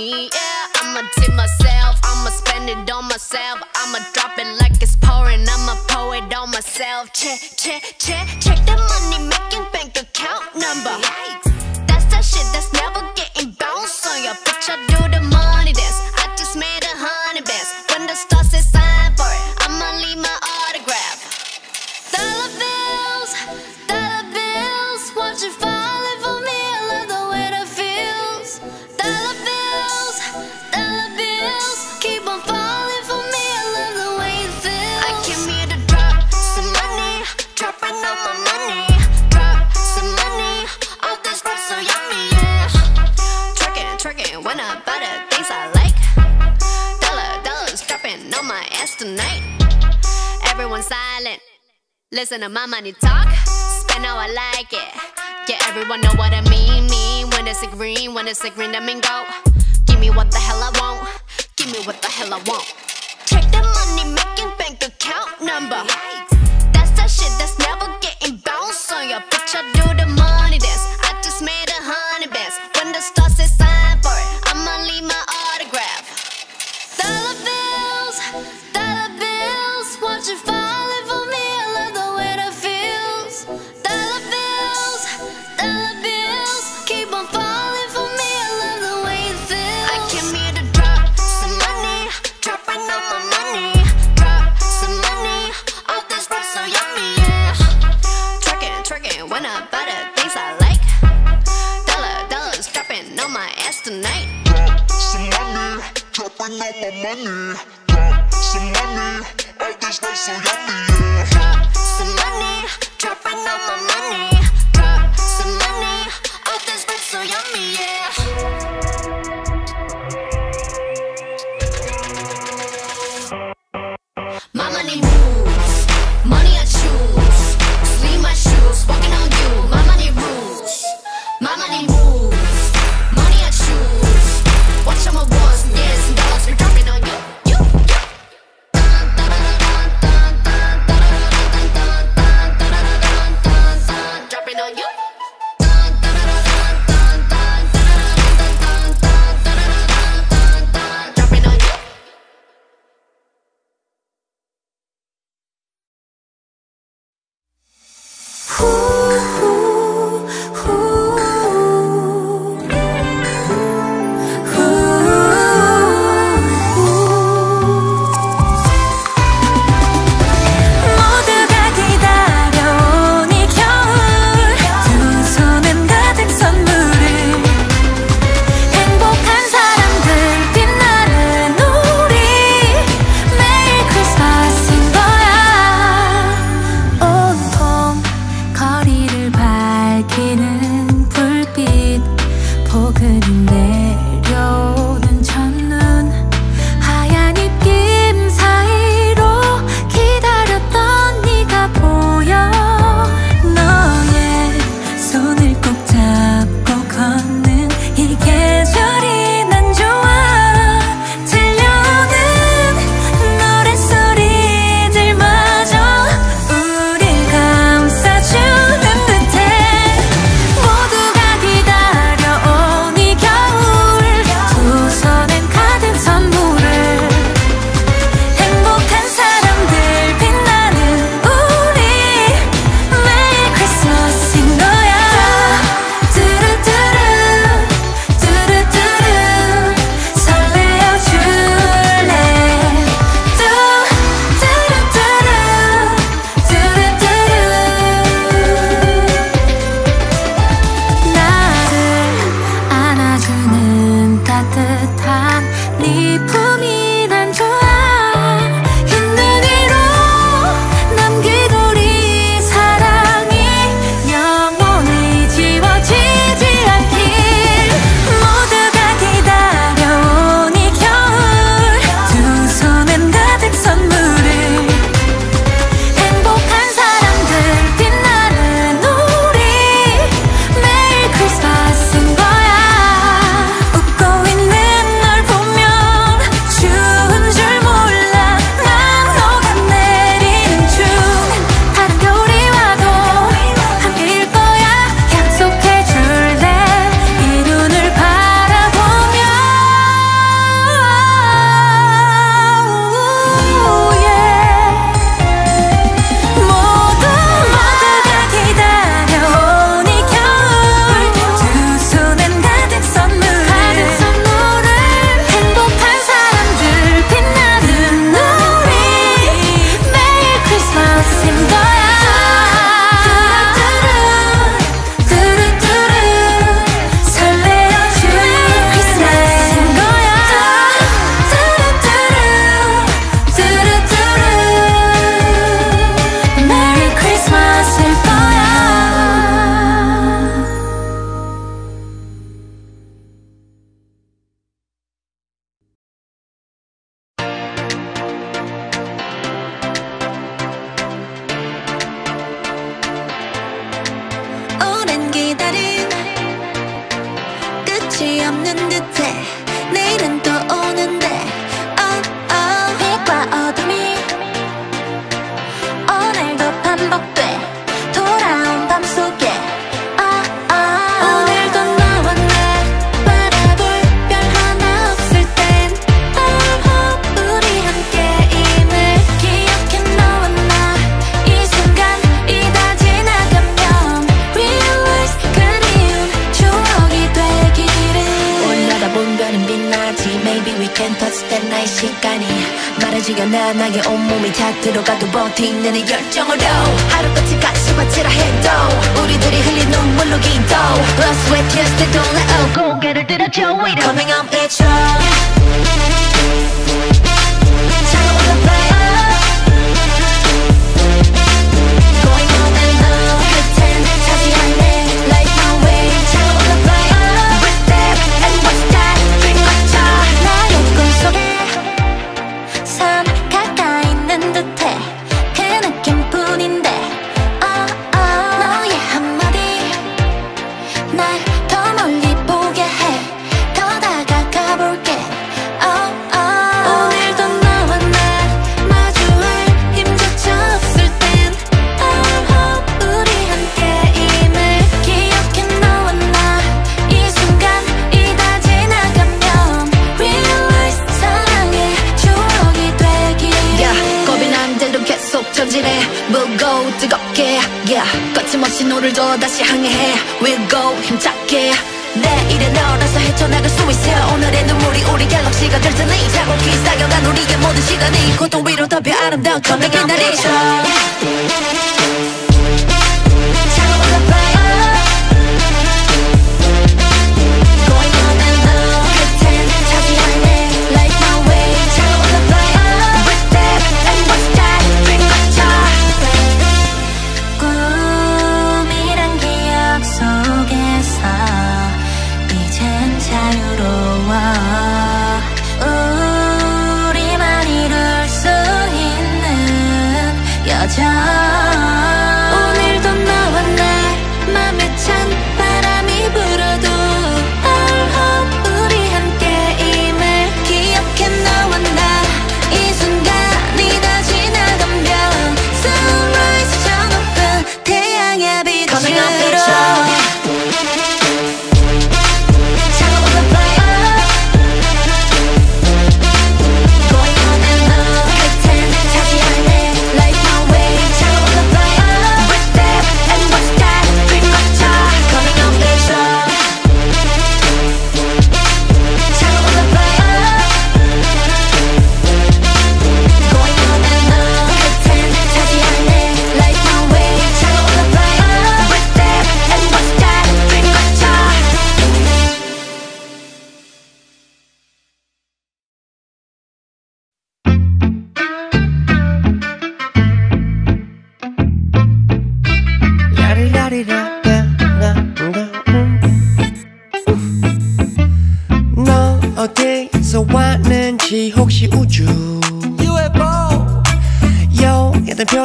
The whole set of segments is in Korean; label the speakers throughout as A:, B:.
A: Yeah, I'ma tip myself, I'ma spend it on myself. I'ma drop it like it's pouring, I'ma pour it on myself. Check, check, check, check the money making bank account number. That's that shit that's on silent. Listen to my money talk, spend how I like it. Yeah, everyone know what I mean, mean. When it's a green, when it's a green, that mean go. Give me what the hell I want, give me what the hell I want. Check the money making bank account number. That's the shit that's never getting bounced on your bitch. I do the money dance.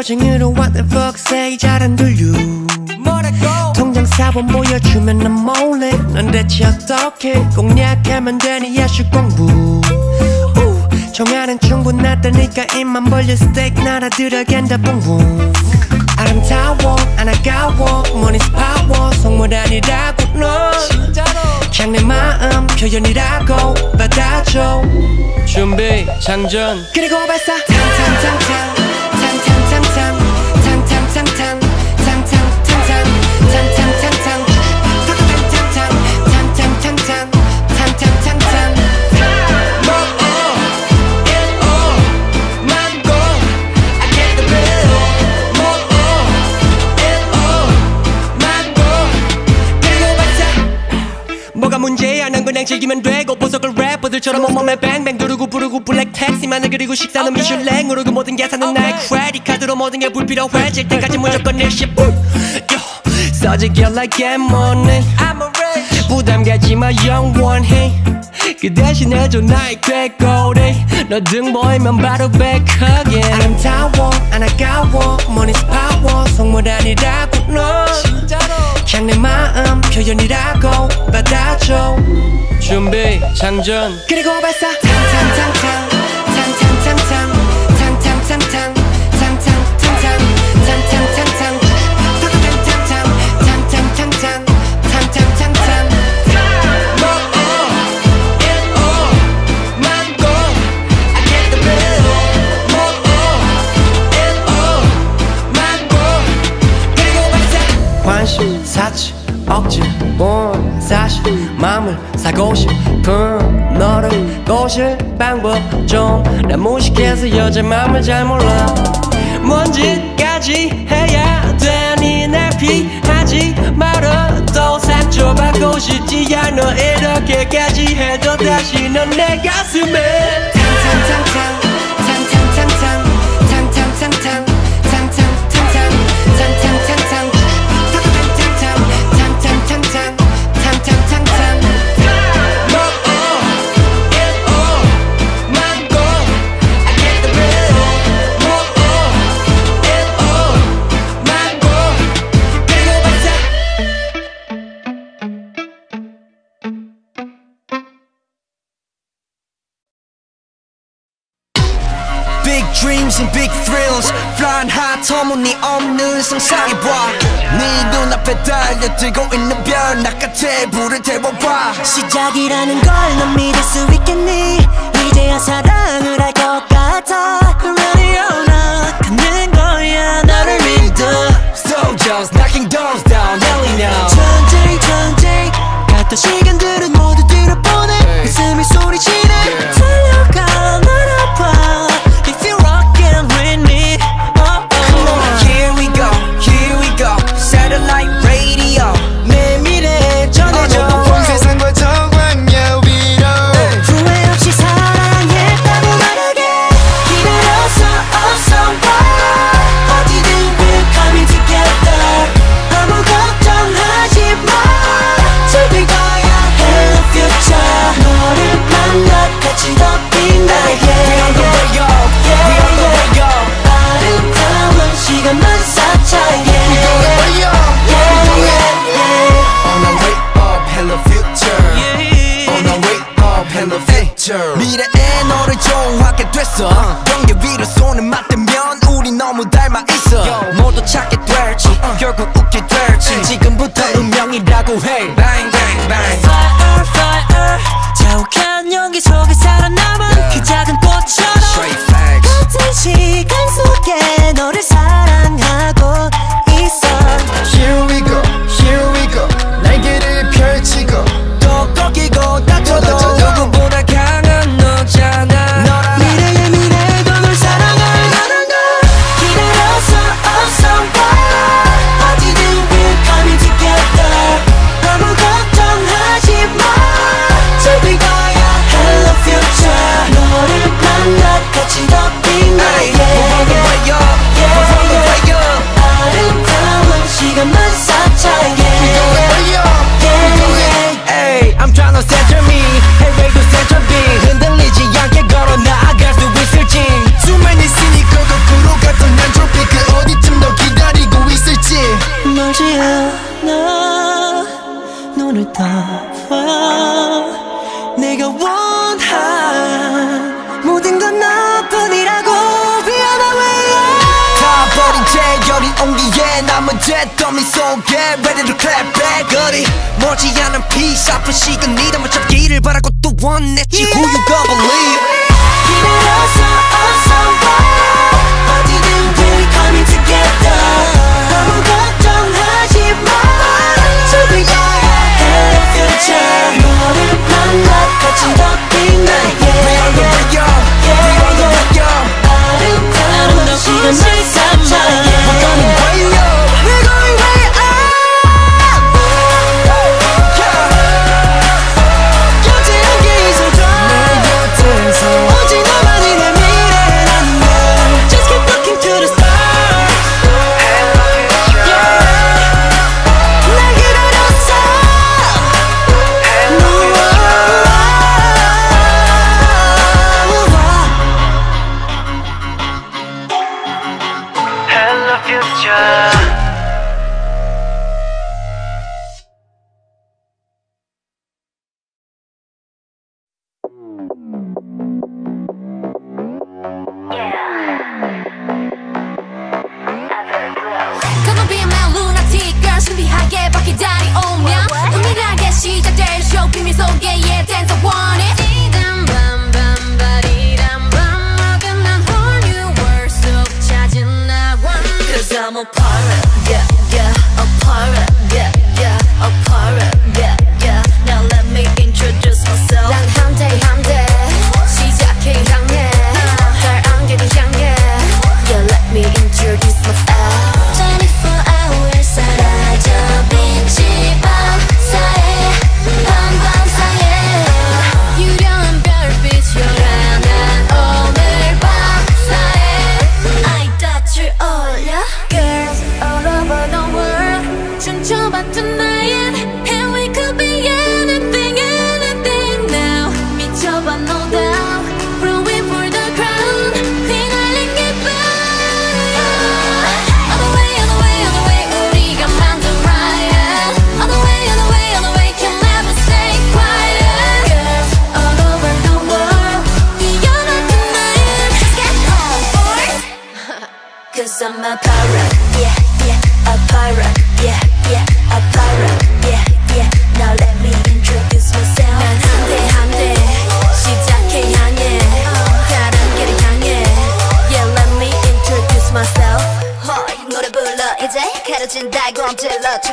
B: 표정으로 what the fuck say 잘안 들려. 뭐라고? 통장 사본 보여주면 난 몰래 난 대체 어떻게? 꼭 약하면 되니 야식 공부. 정하는 충분하다니까 입만 벌려 스테이크 날아 들어간다 붕붕 아름다워 안 아까워 money's power 속물 아니라고 넌 그냥 내 마음 표현이라고 받아줘. 준비 장전. 그리고 발사. 탕탕탕탕. 문제야? 난 그냥 즐기면 되고 보석을 흑백처럼 온몸에 뱅뱅 두르고 부르고 블랙 택시만을 그리고 식사는 okay. 미슐랭으로 그 모든 계산은 okay. 나의 크레디카드로 모든 게 불필요해 질 때까지 무조건 일시 써지게 like I'm on it 부담 가지 마 영원히 그 대신 해줘 나의 꾀꼬리. 너등 보이면 바로 백허기 아름다워 안 아까워 money's power. 속물 아니라고 너 진짜? 그냥 내 마음 표현이라고 받아줘. 준비 장전. 그리고 발사 탕탕탕탕 탕탕탕탕. 억지. 온 사실 마음을 사고 싶은 너를 꼬실 방법 좀난 무식해서 여자 마음을 잘 몰라. 뭔지까지 해야 되니 날 피하지 말어 더상처받고 싶지 않아. 이렇게까지 해도 다시 넌 내 가슴에. 탕탕탕탕
C: 터무니 없는 상상이 봐네 눈앞에 달려들고 있는 별 낚아채 불을 태워봐.
D: 시작이라는 걸 넌 믿을 수 있겠니? 이제야 사랑을 할것 같아. Ready or not 가는 거야 나를 믿어.
C: Soldiers knocking doors down yelling
D: out. 전쟁 전쟁 갔던 시간들은 모두 뒤로 보내. 가슴이 소리치네.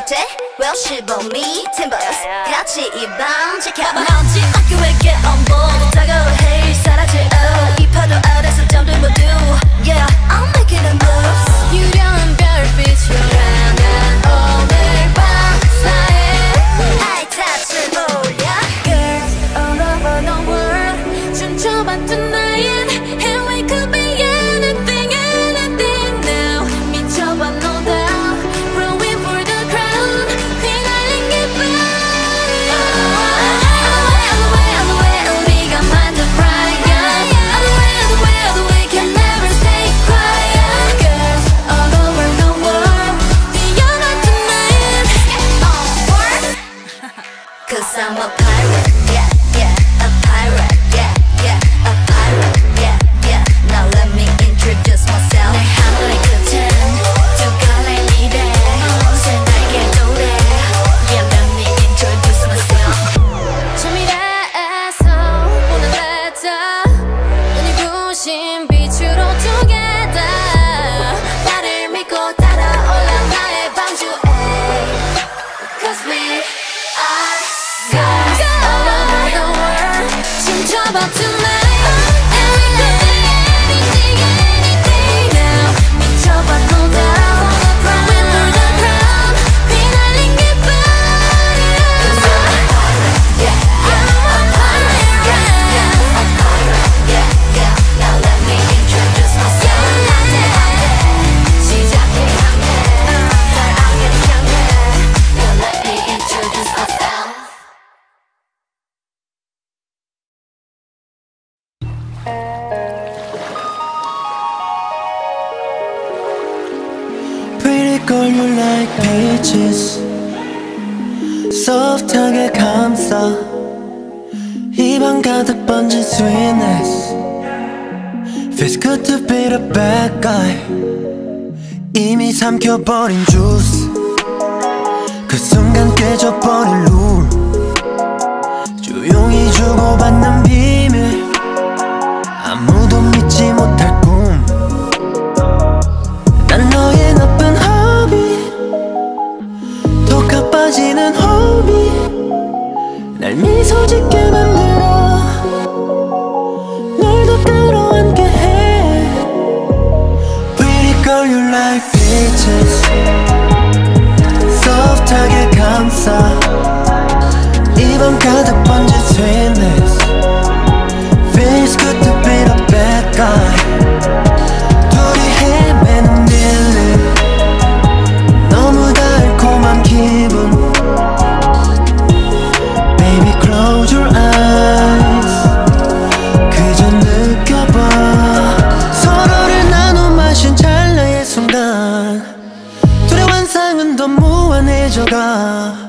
C: 곁에 Well
D: 보미 팀버스 같이
E: 이밤 지켜봐 넌지 학교에 깨어보다
F: 다가와 걸 you like peaches Soft 하게 감싸 입안 가득 번진 sweetness Feels good to be the bad guy 이미 삼켜버린 주스 그 순간 깨져버린 룰 조용히 주고받는 빛 날 미소 짓게 만들어 널 더 따라앉게 해 Pretty girl you like peaches 소프트하게 감싸 입안 가득 번지 sweetness Feels good to be the bad guy
D: का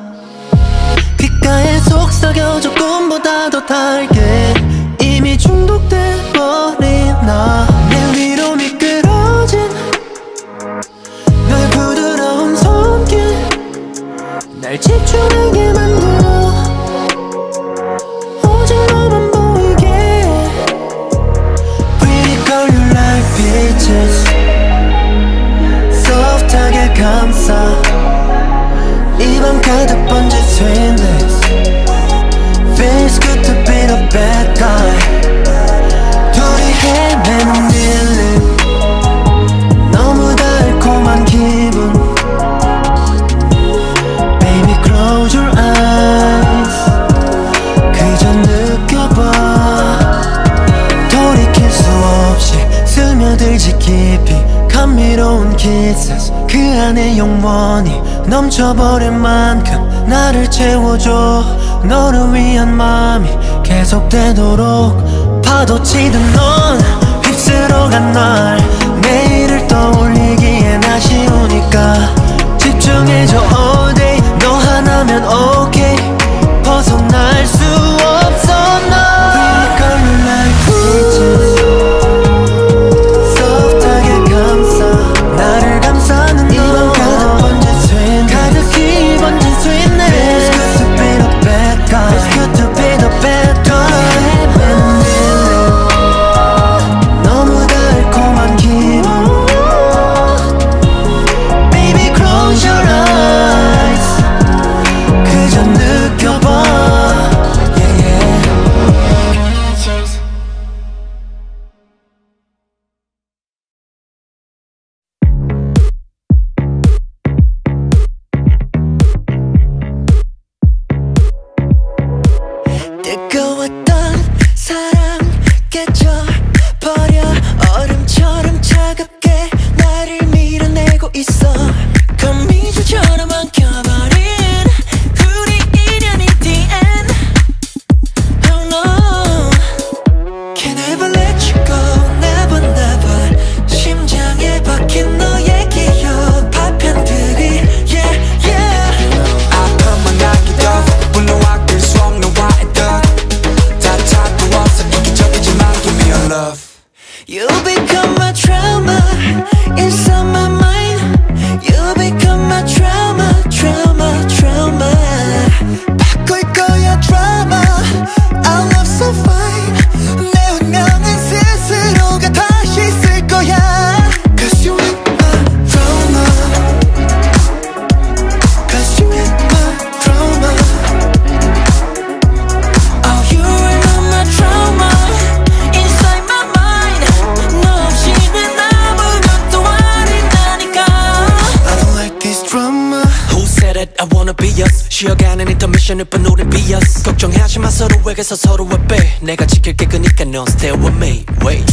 D: 넘쳐버린 만큼 나를 채워줘. 너를 위한 마음이 계속되도록 파도 치든 넌 휩쓸어간 날. 내일을 떠올리기엔 아쉬우니까 집중해줘. All day 너 하나면 okay.
C: 패션일 뿐 우린 비어스 걱정하지마 서로에게서 서로의 빼 내가 지킬게 그니까 넌 stay with me. Wait.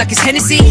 D: Like
G: it's
H: Hennessy.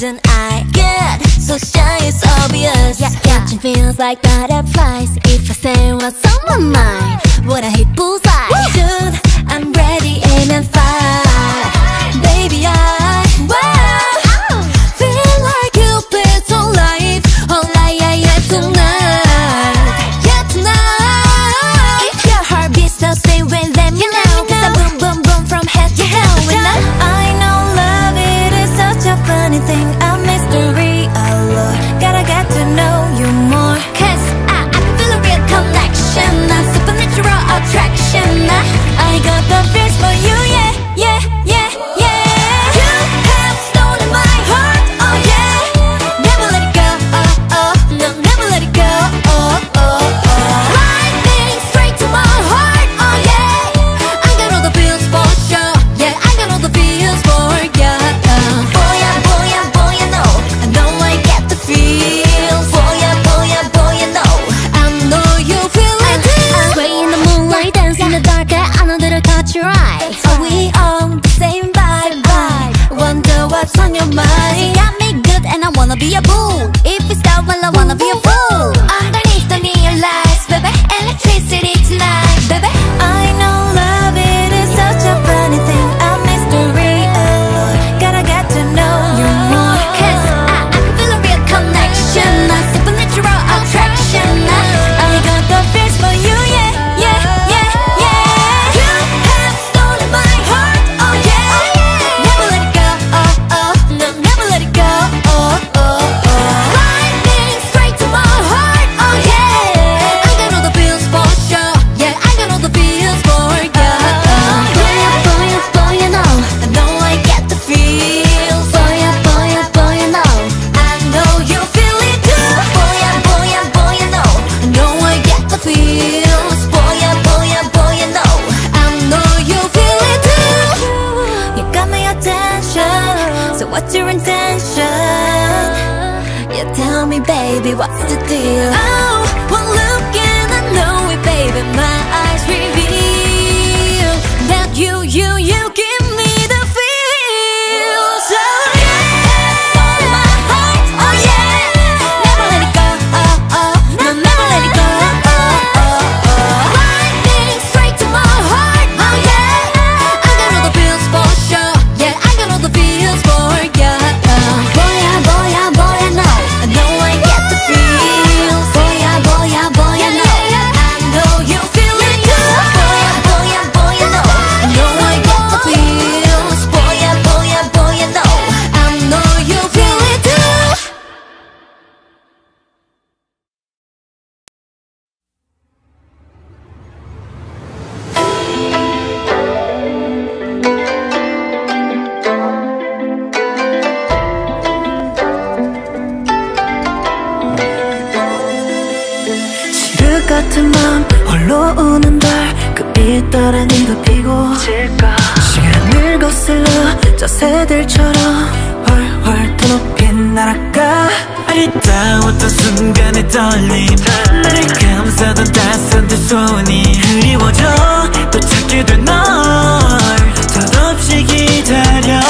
H: reason
D: I
I: get
G: so shy It's obvious. Yeah, yeah. Catching feels like that. be a
F: boo. 같은 맘 홀로 우는 달그 빛따라 네가 피고 질까? 시간을 거슬러 저 새들처럼 훨훨 더 높이 날아가
D: 아리따웠던 순간의 떨림 나를 감싸던 따스한 두 손이 그리워져 또 찾게 된널. 더없이 기다려.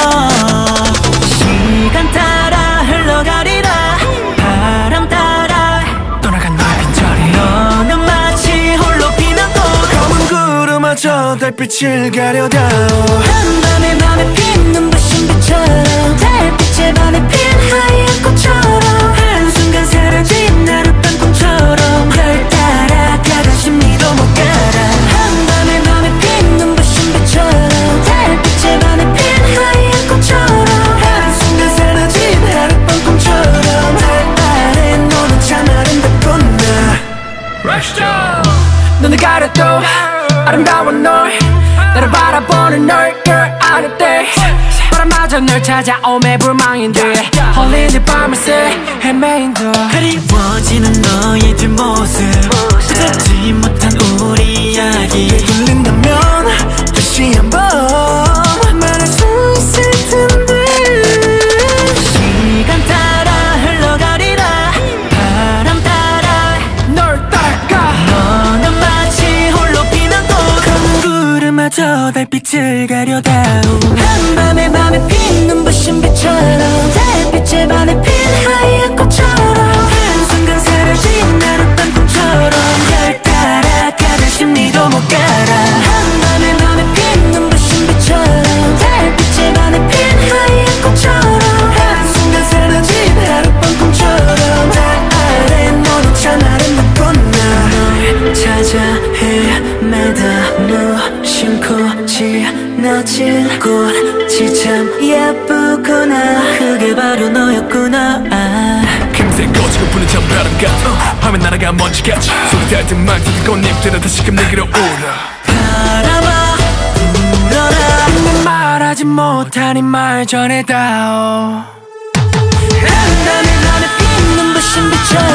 J: 달빛을 가려다.
D: 한밤에 밤에 핀 눈부신 빛처럼 달빛에 반해 핀 하얀 꽃처럼 한순간 사라진 하룻밤 꿈처럼 별 따라 가던 심리도 못 가라. 한밤에 밤에 핀 눈부신 빛처럼 달빛에 반해 핀 하얀 꽃처럼
J: 한순간 사라진 하룻밤 꿈처럼
D: 달 아래 너는 참 아름답구나.
K: 눈을 가려도 아름다운 널 바라보는 널 girl 아닐 때 바람마저 널 찾아오매 불망인데. 홀린 네 밤을 새 헤매인 듯
L: 그리워지는 너의 뒷모습. 듣지 못한 우리 이야기.
J: 들린다면 다시 한번 저 달빛을 가려다오
D: 한밤에 밤에 핀 눈부신 빛처럼 달빛에 반해 핀 하얀 꽃
J: 지나친 꽃이 참
L: 예쁘구나. 그게 바로 너였구나. 아.
M: 금세 꺼지고 부는 찬바람 같아. 화면 날아가 먼지같이. 소리 닿을 듯만 뜯은 꽃잎들은 다시금 내게로 오라
L: 바람아 불어라.
K: 내 말하지 못한 이말 전해다오
D: 한밤에 밤에 핀 눈부신 빛처럼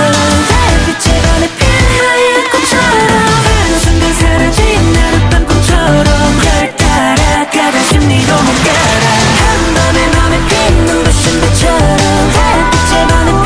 D: 달빛에 반해 핀 하얀 꽃처럼. 한순간 사라진 하룻밤 꿈처럼 가던 심리도 못 가라. 한밤에 밤에 핀 눈부신 빛처럼 달빛에 반해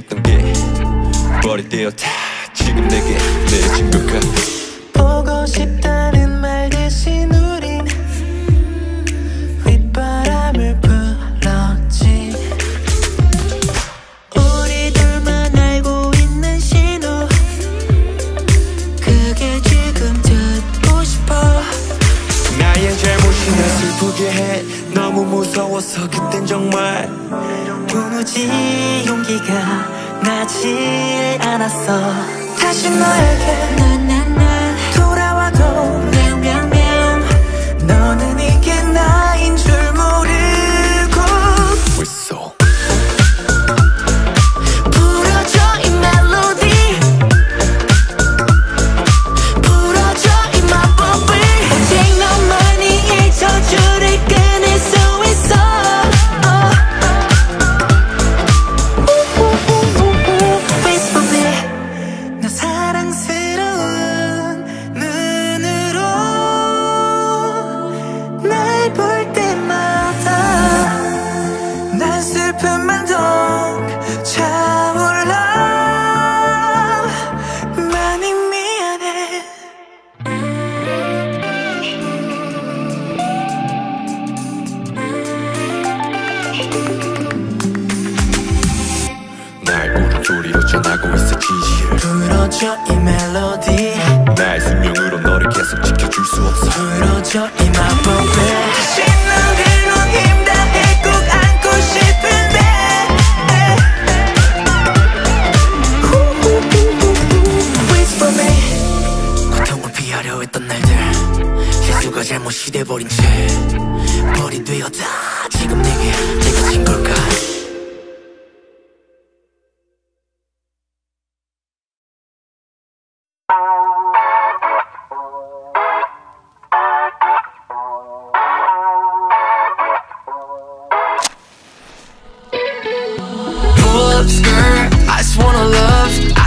D: 했던 게
N: 버리되어 다. 지금 내게 내 친구 같아
D: 보고 싶다는 말 대신 우린 윗바람을 불었지. 우리 둘만 알고 있는 신호 그게 지금 듣고 싶어.
N: 나의 잘못이 나 슬프게 해. 너무 무서워서 그땐 정말
D: 도무지 용기가 나지 않았어. 다시 너에게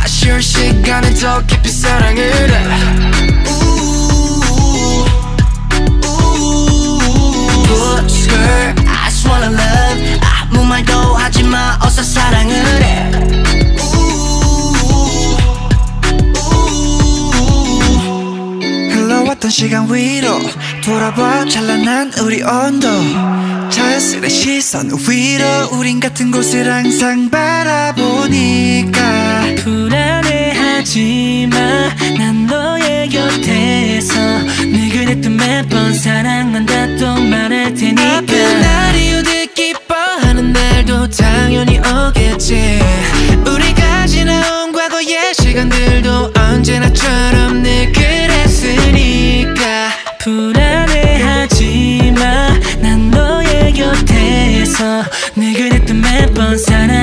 B: 아쉬운 시간에 더 깊이 사랑을 해.
J: 흘러왔던 시간 위로 돌아봐 찬란한 우리 온도 자연스레 시선 위로 우린 같은 곳을 항상 바라보 니까
D: 불안해하지 마 난 너의 곁에서 늘 그랬던 매번 사랑한다 또 말할 테니까
J: 아픈 날이 오듯 기뻐하는 날도 당연히 오겠지. 우리가 지나온 과거의 시간들도 언제나처럼 늘 그랬으니까.
D: 불안해하지 마 난 너의 곁에서 늘 그랬던 매번 사랑한다 또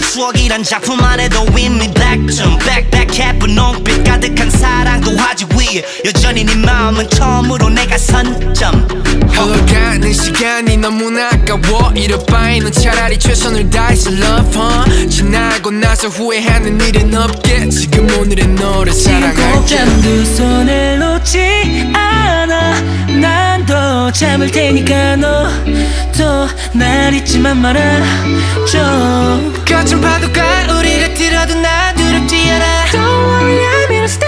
O: 추억이란 작품 안에도 with me back 좀 backpack 해본 눈빛 가득한 사랑도 하지 위에. 여전히 네 마음은 처음으로 내가 선점.
J: 흘러가는 시간이 너무나 아까워. 이럴 바에는 차라리 최선을 다해서 love huh? 지나고 나서 후회하는 일은 없게. 지금 오늘의 너를 사랑할게.
D: 두 손을 놓지 않아. 난 더 참을 테니까 너도 날 잊지만 말아줘
J: 거친 파도가 우리가 들어도 난 두렵지 않아 Don't worry I'm here to stay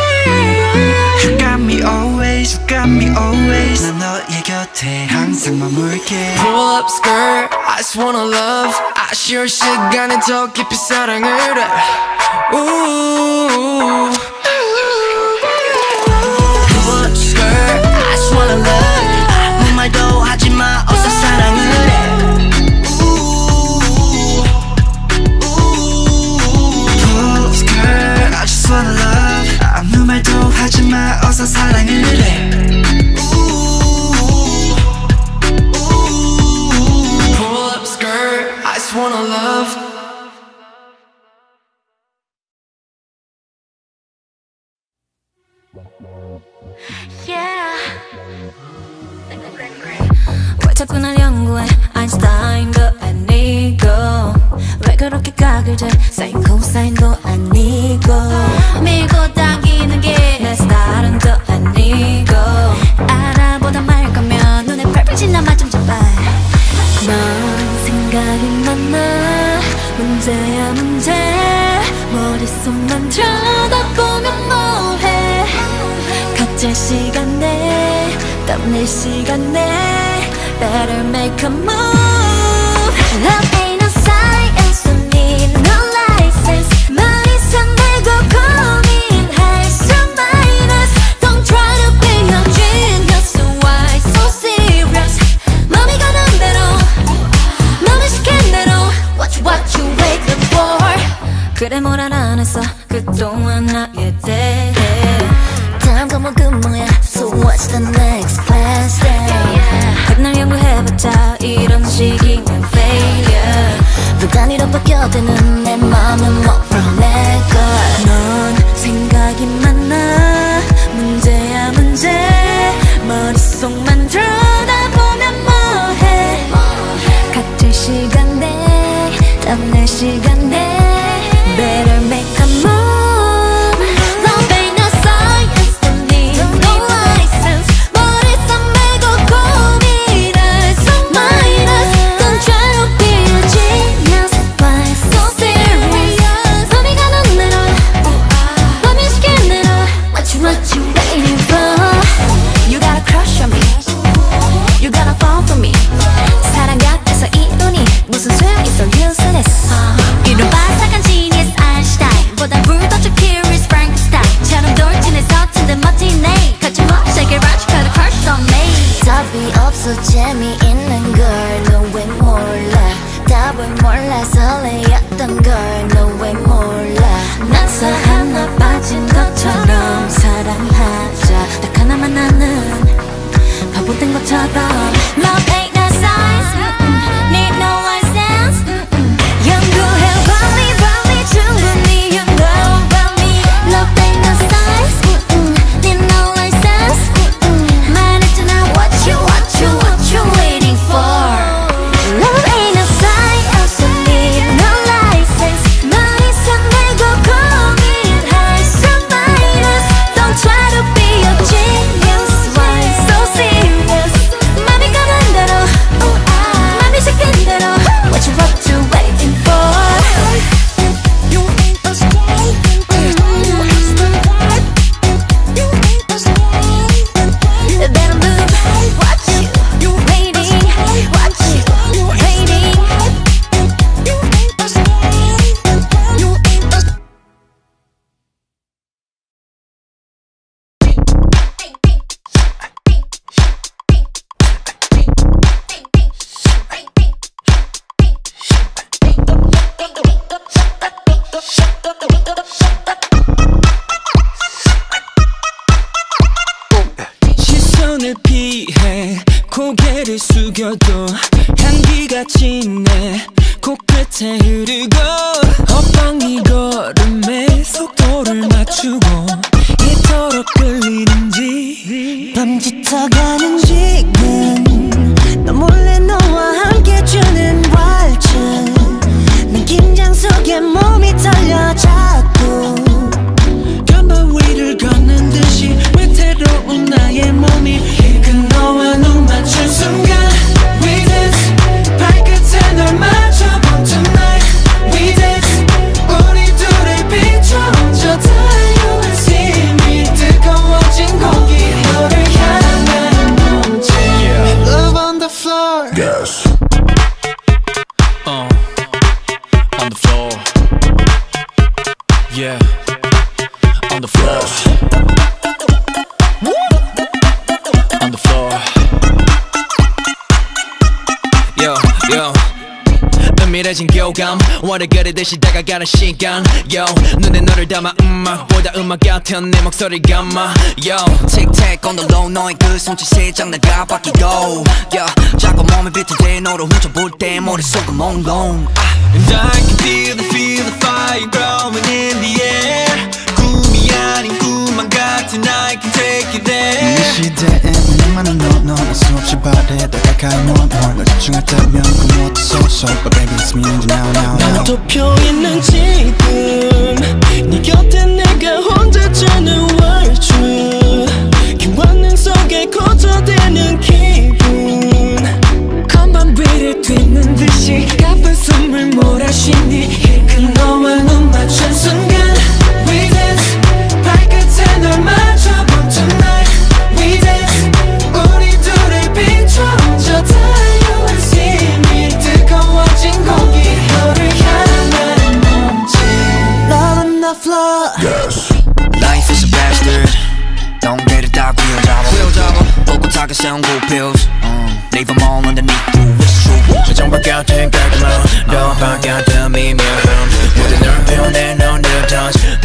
J: You got me always You got me always 난 너의 곁에 항상 머물게 Pull up skirt I just wanna love 아쉬울 시간에 더 깊이 사랑을 해 Ooh.
O: 하지마 어서 사랑을 해
J: Pull up skirt I just wanna love.
F: 왜 자꾸 날 연구해? 아인슈타인도 아니고. 왜 그렇게 각을 재 사인 코사인도 아니고. 밀고 당기는 게내 스타일은 또 아니고 알아보다 말 거면 눈에 펄펄 지나 맛좀 제발 넌 생각이 많아 문제야 문제. 머릿속만 들여다보면 뭐해? 각자 시간에 땀낼 시간에 Better make a move 그래 뭘알 안 했어. 그동안 나에 대해. 다음 과목은 뭐야. So what's the next class day 백날 연구해봤자 이런 식이면 failure. 누가 니로 바뀌어대는 내 맘은 more from 내걸넌 생각이 많아. 문제야 문제. 머릿속만 들여다보면 뭐해? 각질 시간대 땀낼 시간대 흘러가는
D: 시간
K: Yo. 눈에 너를 담아 음악보다 음악 같은 내 목소리 감아 Yo.
O: 틱택 on the low 너의 그 손짓이 장난가 바뀌고 yeah. 자꾸 몸에 비틀대 너를 훔쳐볼 때 머릿속은 몽롱. 아.
D: And I can feel the feel the fire growing in the air. 꿈이 아닌 꿈만 같은 I can take you there.
P: 이 시대에 수없이 바래다가 가면 뭘널 집중했다면 그럼 어땠어 so but baby it's me and you now now now.
D: 난 덮여 있는 지금 네 곁에 내가 혼자 주는 월주. 그 완능 속에 고쳐대는 기분. 건반비를 튀는 듯이 가쁜 숨을 몰아쉬니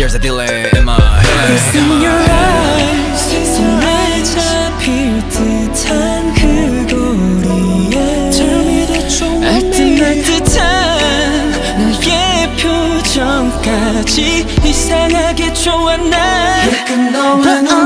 K: There's a delay in my head
D: It's in your eyes 손에 잡힐 듯한 그 거리에 Tell me that you want me 알듯알듯한 너의 표정까지 이상하게 좋아 난 약간
F: 너와 나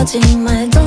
F: 거짓말도